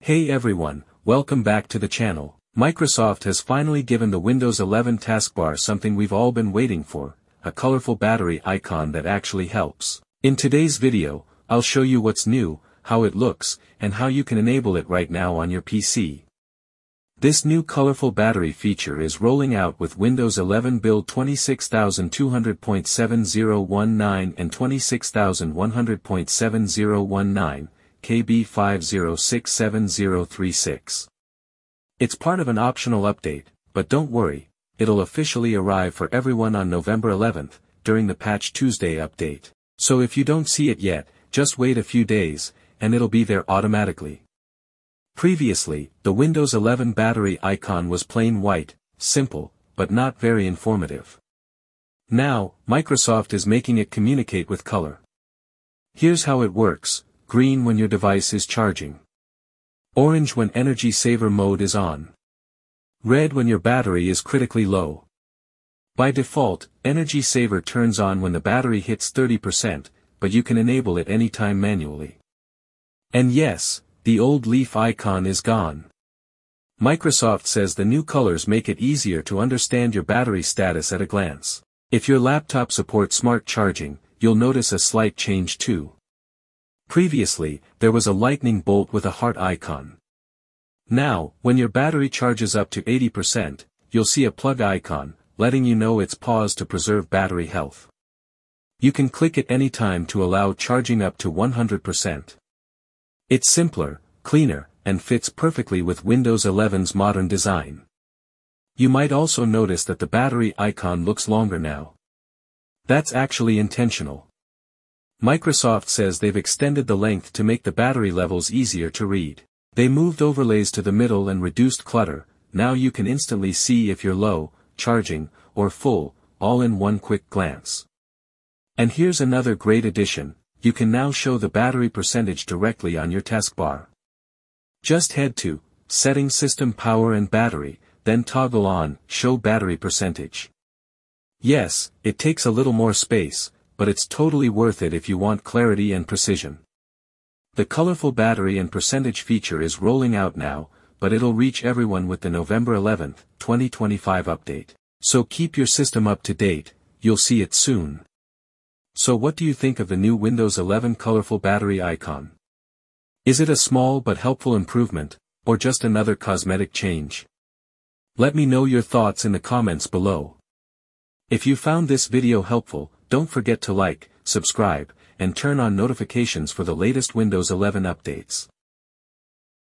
Hey everyone, welcome back to the channel. Microsoft has finally given the Windows 11 taskbar something we've all been waiting for, a colorful battery icon that actually helps. In today's video, I'll show you what's new, how it looks, and how you can enable it right now on your PC. This new colorful battery feature is rolling out with Windows 11 build 26200.7019 and 26100.7019, KB5067036. It's part of an optional update, but don't worry, it'll officially arrive for everyone on November 11th, during the Patch Tuesday update. So if you don't see it yet, just wait a few days, and it'll be there automatically. Previously, the Windows 11 battery icon was plain white, simple, but not very informative. Now, Microsoft is making it communicate with color. Here's how it works, green when your device is charging. Orange when energy saver mode is on. Red when your battery is critically low. By default, energy saver turns on when the battery hits 30%, but you can enable it anytime manually. And yes, the old leaf icon is gone. Microsoft says the new colors make it easier to understand your battery status at a glance. If your laptop supports smart charging, you'll notice a slight change too. Previously, there was a lightning bolt with a heart icon. Now, when your battery charges up to 80%, you'll see a plug icon, letting you know it's paused to preserve battery health. You can click at any time to allow charging up to 100%. It's simpler, cleaner, and fits perfectly with Windows 11's modern design. You might also notice that the battery icon looks longer now. That's actually intentional. Microsoft says they've extended the length to make the battery levels easier to read. They moved overlays to the middle and reduced clutter, now you can instantly see if you're low, charging, or full, all in one quick glance. And here's another great addition, you can now show the battery percentage directly on your taskbar. Just head to, Settings System Power and Battery, then toggle on, Show Battery Percentage. Yes, it takes a little more space, but it's totally worth it if you want clarity and precision. The colorful battery and percentage feature is rolling out now, but it'll reach everyone with the November 11, 2025 update. So keep your system up to date, you'll see it soon. So what do you think of the new Windows 11 colorful battery icon? Is it a small but helpful improvement, or just another cosmetic change? Let me know your thoughts in the comments below. If you found this video helpful, don't forget to like, subscribe, and turn on notifications for the latest Windows 11 updates.